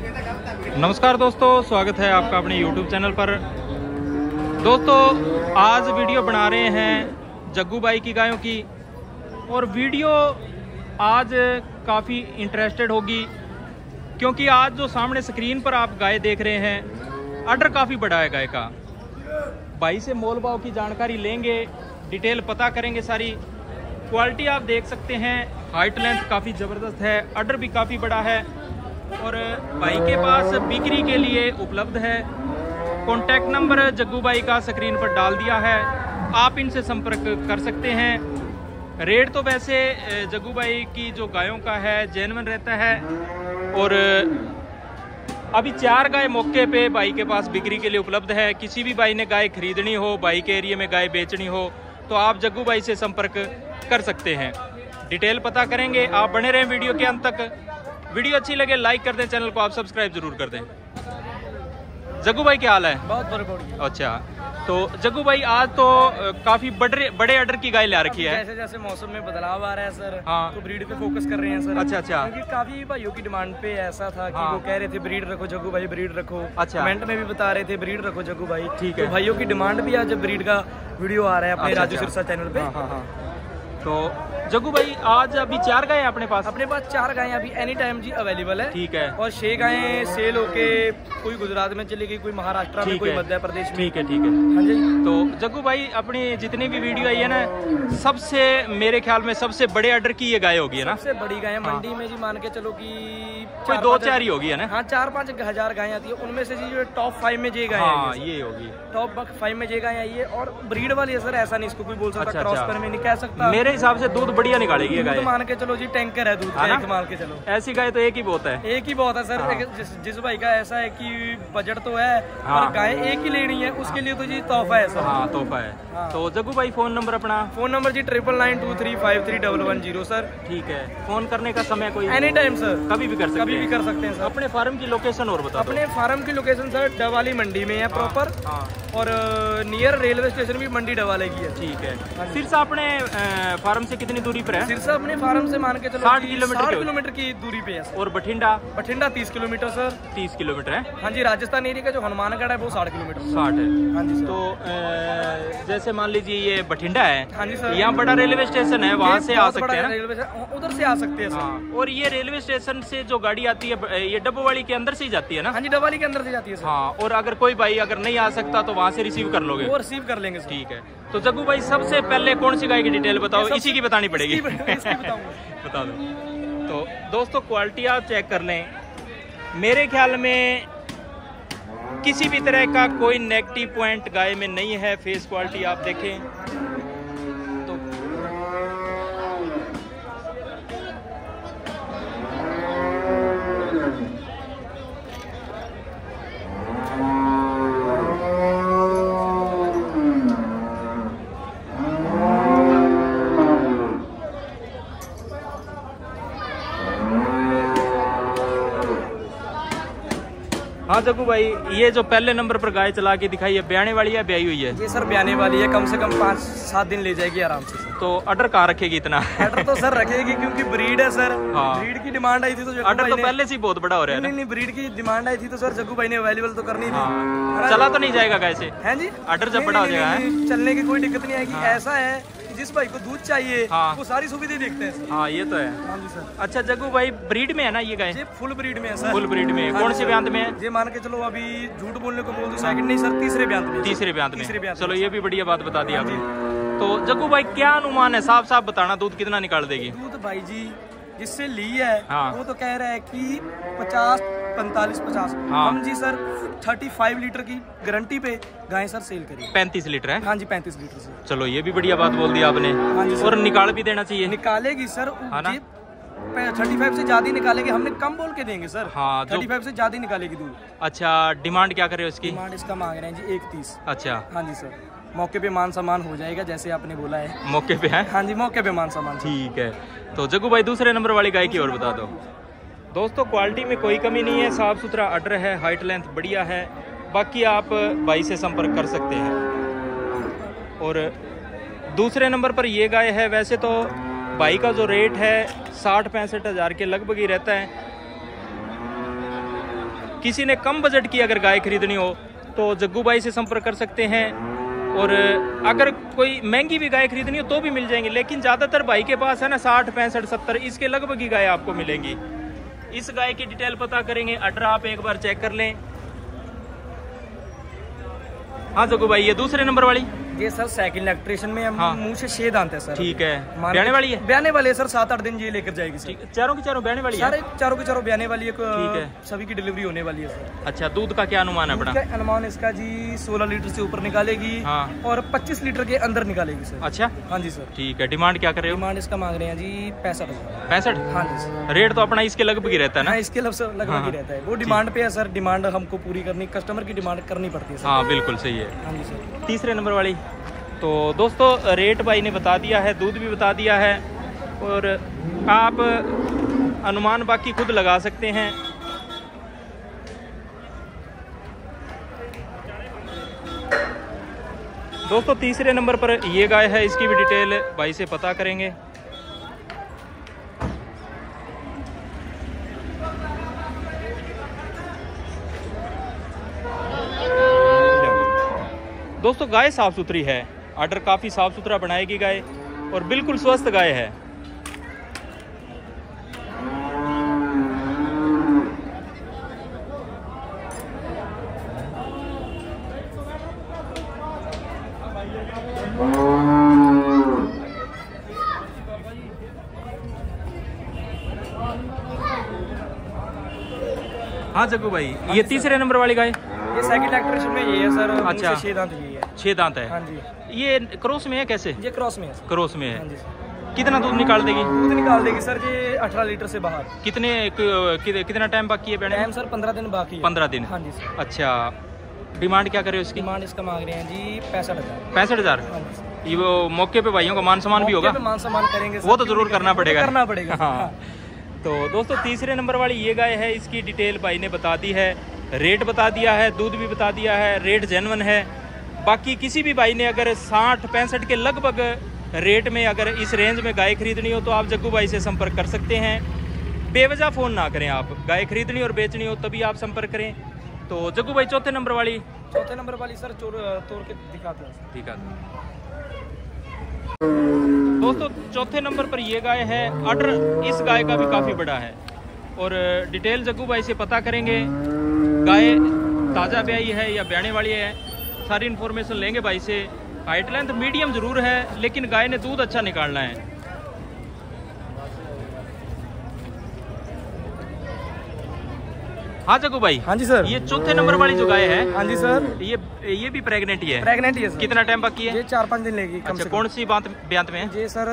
नमस्कार दोस्तों, स्वागत है आपका अपने YouTube चैनल पर। दोस्तों, आज वीडियो बना रहे हैं जग्गू भाई की गायों की। और वीडियो आज काफ़ी इंटरेस्टेड होगी, क्योंकि आज जो सामने स्क्रीन पर आप गाय देख रहे हैं ऑर्डर काफ़ी बड़ा है गाय का। भाई से मोल भाव की जानकारी लेंगे डिटेल पता करेंगे सारी। क्वालिटी आप देख सकते हैं हाइट लेंथ काफ़ी ज़बरदस्त है ऑर्डर भी काफ़ी बड़ा है। और भाई के पास बिक्री के लिए उपलब्ध है। कॉन्टैक्ट नंबर जग्गू भाई का स्क्रीन पर डाल दिया है। आप इनसे संपर्क कर सकते हैं। रेट तो वैसे जग्गू भाई की जो गायों का है जेनवन रहता है। और अभी चार गाय मौके पे भाई के पास बिक्री के लिए उपलब्ध है। किसी भी भाई ने गाय खरीदनी हो, भाई के एरिया में गाय बेचनी हो तो आप जग्गू भाई से संपर्क कर सकते हैं। डिटेल पता करेंगे। आप बने रहें वीडियो के अंत तक। वीडियो अच्छी लगे लाइक कर दें चैनल को आप सब्सक्राइब ज़रूर कर दें। जग्गू भाई क्या हाल है? बहुत अच्छा तो जग्गू भाई आज तो काफ़ी बड़े बड़े ऑर्डर की गाय ला रखी है। जैसे जैसे मौसम में बदलाव आ रहा है सर हाँ। तो ब्रीड पे फोकस कर रहे हैं सर अच्छा अच्छा। क्योंकि काफ़ी भाइयों की डिमांड पे ऐसा था कि हाँ। वो कह रहे थे ब्रीड रखो जग्गू भाई ब्रीड रखो। अच्छा। कमेंट में भी बता रहे थे ब्रीड रखो जग्गू भाई। ठीक तो है। भाइयों की डिमांड भी आज ब्रीड का वीडियो आ रहा है अपने अच्छा, राजू अच्छा। सिरसा चैनल पे। हाँ हाँ हाँ। तो जगू भाई आज अभी चार गाय अपने पास? अपने पास चार गाय अभी एनी टाइम जी अवेलेबल है। ठीक है। और छह गायें सेल होके कोई गुजरात में चली गई कोई महाराष्ट्र में कोई मध्य प्रदेश में। ठीक है ठीक है। हाँ जी। तो जग्गू भाई अपनी जितनी भी वीडियो आई है ना सबसे मेरे ख्याल में सबसे बड़े ऑर्डर की ये गाय होगी है ना? सबसे बड़ी गाय हाँ। मंडी में जी मान के चलो की कोई दो चार ही होगी है ना? हाँ चार पाँच हज़ार गाय आती है। उनमें से जी जो टॉप फाइव में जे गाय हाँ ये होगी। टॉप फाइव में जे गाय आई है। और ब्रीड वाली है सर ऐसा नहीं इसको कोई बोल सकता क्रॉस। पर में नहीं कह सकता। मेरे हिसाब से दूध बढ़िया निकालेगी गाय। मान के चलो जी टैंकर है दूध हाँ का मान के चलो। ऐसी गाय तो एक ही बहुत है। एक ही बहुत है सर। हाँ। जिस, जिस भाई का ऐसा है कि बजट तो है हाँ। पर गाय एक ही लेनी है उसके लिए तो जी तोहफा है सर। हाँ तोहफा है। हाँ। तो जगू भाई फ़ोन नंबर अपना? फ़ोन नंबर जी triple nine two three five three double one zero sir. ठीक है। फ़ोन करने का समय कोई एनी टाइम सर कभी भी कर सकते कभी भी कर सकते हैं सर। अपने फार्म की लोकेशन और बता दो। अपने फार्म की लोकेशन सर डवाली मंडी में है प्रॉपर हाँ। और नियर रेलवे स्टेशन भी मंडी डवाले की है। ठीक है। सिरसा अपने फार्म से कितनी दूरी पर है? सिरसा अपने फार्म से मान के चलो 60 कि किलोमीटर 60 किलोमीटर की दूरी पे है और बठिंडा? बठिंडा तीस किलोमीटर सर। 30 किलोमीटर है। हाँ जी राजस्थान एरिया का जो हनुमानगढ़ है वो साठ किलोमीटर। साठ है। हाँ जी तो जैसे मान लीजिए ये बठिंडा है हाँ जी सर। यहाँ बड़ा रेलवे स्टेशन है वहाँ से आ सकते हैं। रेलवे उधर से आ सकते हैं हाँ और ये रेलवे स्टेशन से जो गाड़ी आती है ये डब्बो वाली के अंदर से ही जाती है ना? हाँ जी डवाली के अंदर से जाती है हाँ और अगर कोई भाई अगर नहीं आ सकता तो वहाँ से रिसीव कर लोगे? वो रिसीव कर लेंगे ठीक है। तो जग्गू भाई सबसे पहले कौन सी गाय की डिटेल बताओ? इसी की बतानी पड़ेगी। बता दो। तो दोस्तों क्वालिटी आप चेक कर लें। मेरे ख्याल में किसी भी तरह का कोई नेगेटिव पॉइंट गाय में नहीं है। फेस क्वालिटी आप देखें। हाँ जग्गू भाई ये जो पहले नंबर पर गाय चला के दिखाई है ब्याने वाली है ब्याई हुई है? ये सर ब्याने वाली है कम से कम पाँच सात दिन ले जाएगी आराम से तो ऑर्डर कहाँ रखेगी इतना? ऑर्डर तो सर रखेगी क्योंकि ब्रीड है सर। हाँ। ब्रीड की डिमांड आई थी तो भाई तो पहले से ही बहुत बड़ा हो रहा है नहीं नहीं ब्रीड की डिमांड आई थी तो सर जग्गू भाई ने अवेलेबल तो करनी थी। हाँ? चला तो नहीं जाएगा गाय से? हैं जी? ऑर्डर जब बड़ा हो जाएगा, चलने की कोई दिक्कत नहीं आएगी। हाँ। ऐसा है जिस भाई को दूध चाहिए हाँ। वो सारी सुविधाएँ देखते हैं। हाँ ये तो है। हाँ जी सर। अच्छा जग्गू भाई ब्रीड में है ना ये गाय? ये फुल ब्रीड में है सर। फुल ब्रीड में हाँ। कौन से ब्यांत में है? ये मान के चलो अभी झूठ बोलने को बोल दो सेकंड नहीं सर तीसरे ब्यांत में तीसरे ब्यांत में चलो ये भी बढ़िया बात बता दी हाँ आपने। तो जग्गू भाई क्या अनुमान है? साफ़ साफ़ बताना दूध कितना निकाल देगी? दूध भाई जी जिससे ली है हाँ। वो तो कह रहा है कि पचास पैंतालीस पचास। हाँ। हम जी सर थर्टी फाइव लीटर की गारंटी पे गाय सर सेल करिए पैंतीस लीटर है? हाँ जी पैंतीस लीटर से। चलो ये भी बढ़िया बात बोल दी आपने। हाँ जी सर। और निकाल भी देना चाहिए। निकालेगी सर हाँ थर्टी फाइव से ज़्यादा निकालेगी हमने कम बोल के देंगे सर। हाँ, थर्टी फाइव से ज़्यादा निकालेगी दूध। अच्छा डिमांड क्या करे उसकी? डिमांड इसका मांग रहे हैं जी एक तीस। अच्छा। हाँ जी सर। मौके पे मान सम्मान हो जाएगा जैसे आपने बोला है। मौके पे है? हाँ जी मौके पे मान सम्मान। ठीक है। तो जगू भाई दूसरे नंबर वाली गाय की और बता दो। दोस्तों क्वालिटी में कोई कमी नहीं है, साफ़ सुथरा अडर है हाइट लेंथ बढ़िया है। बाकी आप भाई से संपर्क कर सकते हैं। और दूसरे नंबर पर ये गाय है, वैसे तो भाई का जो रेट है, साठ पैंसठ हज़ार के लगभग ही रहता है। किसी ने कम बजट की अगर गाय खरीदनी हो तो जग्गू भाई से संपर्क कर सकते हैं। और अगर कोई महँगी भी गाय खरीदनी हो तो भी मिल जाएँगी। लेकिन ज़्यादातर भाई के पास है ना, साठ पैंसठ सत्तर, इसके लगभग ही गाय आपको मिलेंगी। इस गाय की डिटेल पता करेंगे। अडर आप एक बार चेक कर लें। हाँ सको भाई ये दूसरे नंबर वाली? ये सर साइकिल इलेक्ट्रिशियन में हम हाँ। मुँह से छह दांत है सर ठीक है। के- वाली है? ब्याने वाली है सर सात आठ दिन ये लेकर जाएगी सर चारों की चारों ब्याने वाली है? सारे चारों के चारों ब्याने वाली है ठीक है। सभी की डिलीवरी होने वाली है सर अच्छा दूध का क्या अनुमान है इसका अनुमान इसका जी 16 लीटर से ऊपर निकालेगी हाँ। और 25 लीटर के अंदर निकालेगी सर अच्छा। हाँ जी सर ठीक है। डिमांड क्या कर रहे हो? डिमांड इसका मांग रहे हैं जी पैंसठ पैंसठ? हाँ जी सर रेट तो अपना इसके लगभग ही रहता है ना? हाँ इसके लगभग हाँ, ही। रहता है। वो डिमांड पे है सर डिमांड हमको पूरी करनी कस्टमर की डिमांड करनी पड़ती है हाँ बिल्कुल सही है। हाँ जी सर तीसरे नंबर वाली? तो दोस्तों, रेट भाई ने बता दिया है, दूध भी बता दिया है, और आप अनुमान बाकी खुद लगा सकते हैं। दोस्तों, तीसरे नंबर पर ये गाय है, इसकी भी डिटेल भाई से पता करेंगे। दोस्तों, गाय साफ़ सुथरी है। आर्डर काफ़ी साफ़ सुथरा बनाएगी गाय और बिल्कुल स्वस्थ गाय है। हाँ जगू भाई ये तीसरे नंबर वाली गाय? ये साइकिल इलेक्ट्रिशियन में ये है सर अच्छा। छह दांत ये छह दांत है। हाँ जी। ये क्रॉस में है कैसे? ये क्रॉस में है क्रॉस में हाँ। है जी कितना दूध निकाल देगी? दूध निकाल देगी सर ये अठारह लीटर से बाहर। कितने कि- कितना टाइम बाकी है टाइम सर पंद्रह दिन बाकी है। पंद्रह दिन। हाँ जी सर। अच्छा डिमांड क्या करे उसकी? डिमांड इसका मांग रहे हैं जी पैंसठ हज़ार। पैंसठ हज़ार? हाँ जी ये वो मौके पे भाइयों का मान सम्मान भी होगा? मान सम्मान करेंगे वो तो ज़रूर करना पड़ेगा। करना पड़ेगा। हाँ। तो दोस्तों तीसरे नंबर वाली ये गाय है इसकी डिटेल भाई ने बता दी है। रेट बता दिया है दूध भी बता दिया है रेट जेनवन है। बाकी किसी भी भाई ने अगर साठ पैंसठ के लगभग रेट में अगर इस रेंज में गाय खरीदनी हो तो आप जग्गू भाई से संपर्क कर सकते हैं। बेवजह फ़ोन ना करें आप। गाय खरीदनी और बेचनी हो तभी आप संपर्क करें। तो जग्गू भाई चौथे नंबर वाली। चौथे नंबर वाली सर चोर तोड़ के दिखाते हैं। है। दोस्तों चौथे नंबर पर ये गाय है। ऑर्डर इस गाय का भी काफ़ी बड़ा है। और डिटेल जग्गू भाई से पता करेंगे। गाय ताज़ा ब्याई है या ब्याने वाली है? सारी इन्फॉर्मेशन लेंगे भाई से। हाइट लेंथ मीडियम ज़रूर है लेकिन गाय ने दूध अच्छा निकालना है। हाँ जग्गू भाई। हाँ जी सर। ये चौथे नंबर वाली जो गाय है हाँ जी सर। ये ये भी प्रेग्नेंट ही है। प्रेगनेंट ही है सर। कितना टाइम बाकी है? ये चार पाँच दिन लेगी कम अच्छा से कौन सी बात ब्यांत में? है ये सर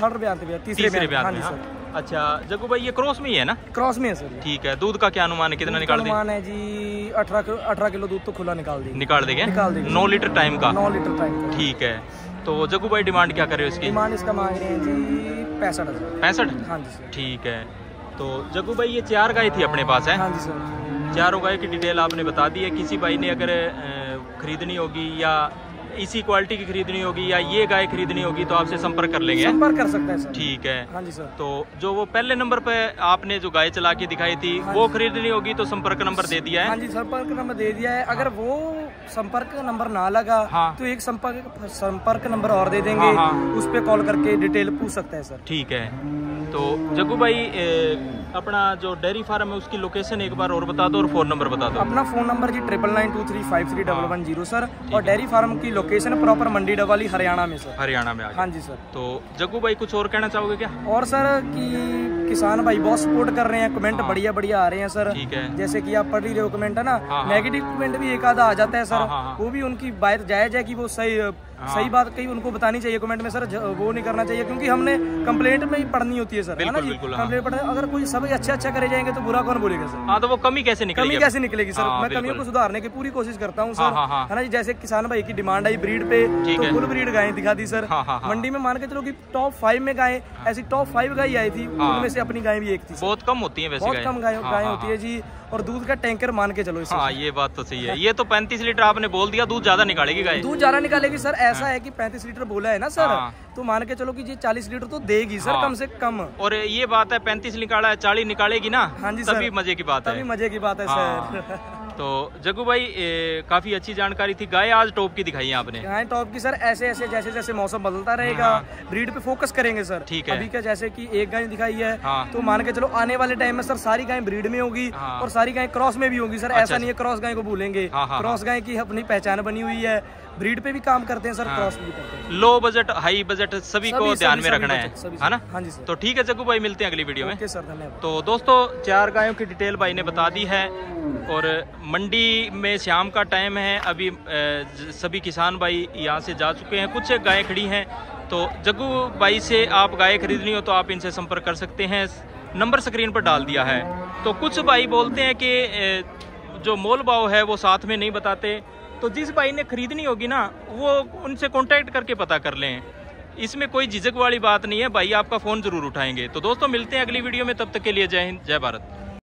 थर्ड ब्यान पे तीसरे ब्यांत हाँ जी हाँ? सर। अच्छा जगू भाई ये क्रॉस में ही है ना? क्रॉस में है सर ठीक है दूध का क्या अनुमान है? कितना निकाल दें? अनुमान है जी अठारह अठारह किलो दूध तो खुला निकाल देगी। निकाल देंगे? निकाल देंगे। नौ लीटर टाइम का? नौ लीटर टाइम ठीक है तो जग्गू भाई डिमांड क्या करे उसकी डिमांड इसका मांग रहे हैं जी पैंसठ हज़ार। पैंसठ? हाँ जी सर। ठीक है तो जग्गू भाई ये चार गाय थी अपने पास है? हाँ जी सर। चारों गाय की डिटेल आपने बता दी है। किसी भाई ने अगर खरीदनी होगी या इसी क्वालिटी की खरीदनी होगी या ये गाय खरीदनी होगी तो आपसे संपर्क कर लेंगे। संपर्क कर सकते हैं सर। ठीक है। हाँ जी सर। तो जो वो पहले नंबर पे आपने जो गाय चला के दिखाई थी हाँ वो खरीदनी होगी तो संपर्क नंबर दे दिया है हाँ। है जी संपर्क नंबर दे दिया है। अगर वो संपर्क नंबर ना लगा हाँ। तो एक संपर्क संपर्क नंबर और दे देंगे। हाँ, हाँ। उस पर कॉल करके डिटेल पूछ सकते हैं सर। ठीक है। तो जग्गू भाई ए, अपना जो डेयरी फार्म है उसकी लोकेशन एक बार और बता दो और फ़ोन नंबर बता दो। अपना फ़ोन नंबर जी triple nine two three five three double one zero sir. और डेयरी फार्म की लोकेशन प्रॉपर मंडी डवाली हरियाणा में सर। हरियाणा में हाँ जी सर। तो जग्गू भाई कुछ और कहना चाहोगे क्या? और सर कि किसान भाई बहुत सपोर्ट कर रहे हैं कमेंट बढ़िया बढ़िया आ रहे हैं सर है। जैसे कि आप पढ़ ही रहे हो कमेंट है ना? हाँ, हाँ। नेगेटिव कमेंट भी एक आधा आ जाता है सर हाँ, हाँ, हाँ। वो भी उनकी बात जायज़ है कि वो सही सही बात कहीं उनको बतानी चाहिए कमेंट में सर वो नहीं करना चाहिए क्योंकि हमने कंप्लेंट में ही पढ़नी होती है सर है ना जी? बिल्कुल, हाँ। कंप्लेंट पढ़ अगर कोई सब अच्छा अच्छा करे जाएँगे तो बुरा कौन बोलेगा सर? हाँ तो वो कमी कैसे निकलेगी कमी कैसे निकलेगी सर? हाँ, मैं कमियों को सुधारने की पूरी कोशिश करता हूँ हाँ, सर हाँ, हाँ। है। ना जी? जैसे किसान भाई की डिमांड आई ब्रीड पे तो फुल ब्रीड गायें दिखा दी सर। हाँ, हाँ, हाँ। मंडी में मान के चलो की टॉप फाइव में गायें ऐसी टॉप फाइव गाय आई थी हाँ। उनमें से अपनी गाय भी एक थी बहुत कम होती है बहुत कम गाय हाँ, हाँ, होती है। जी। और दूध का टैंकर मान के चलो इसे हाँ ये बात तो सही है। ये तो पैंतीस लीटर आपने बोल दिया दूध ज़्यादा निकालेगी गाय। दूध ज़्यादा निकालेगी सर ऐसा है। की पैंतीस लीटर बोला है ना सर? हाँ। तो मान के चलो की ये चालीस लीटर तो देगी सर हाँ। कम से कम। और ये बात है पैंतीस निकाला है चालीस निकालेगी ना? हाँ जी, सर। मज़े की बात है। मज़े की बात है हाँ। सर तो जगू भाई ए, काफ़ी अच्छी जानकारी थी गाय आज टॉप की दिखाई है आपने गाय टॉप की सर ऐसे ऐसे जैसे जैसे मौसम बदलता रहेगा हाँ। ब्रीड पे फोकस करेंगे सर ठीक है। अभी क्या जैसे कि एक गाय दिखाई है हाँ। तो मान के चलो आने वाले टाइम में सर सारी गाय ब्रीड में होगी हाँ। और सारी गाय क्रॉस में भी होगी सर अच्छा, ऐसा नहीं है क्रॉस गाय को भूलेंगे हाँ, हाँ, क्रॉस गाय की अपनी पहचान बनी हुई है ब्रीड पे भी काम करते हैं सर हाँ। क्रॉस भी करते हैं। लो बजट हाई बजट सभी सभी को ध्यान में रखना है। है ना? हाँ जी सर। तो ठीक है जग्गू भाई मिलते हैं अगली वीडियो में। सर धन्यवाद। तो दोस्तों चार गायों की डिटेल भाई ने बता दी है और मंडी में शाम का टाइम है। अभी सभी किसान भाई यहाँ से जा चुके हैं। कुछ गायें खड़ी हैं। तो जग्गू भाई से आप गाय खरीदनी हो तो आप इनसे संपर्क कर सकते हैं। नंबर स्क्रीन पर डाल दिया है। तो कुछ भाई बोलते हैं कि जो मोल भाव है वो साथ में नहीं बताते। तो जिस भाई ने खरीदनी होगी ना, वो उनसे कॉन्टैक्ट करके पता कर लें। इसमें कोई झिझक वाली बात नहीं है, भाई आपका फ़ोन ज़रूर उठाएँगे। तो दोस्तों, मिलते हैं अगली वीडियो में, तब तक के लिए जय हिंद, जय भारत।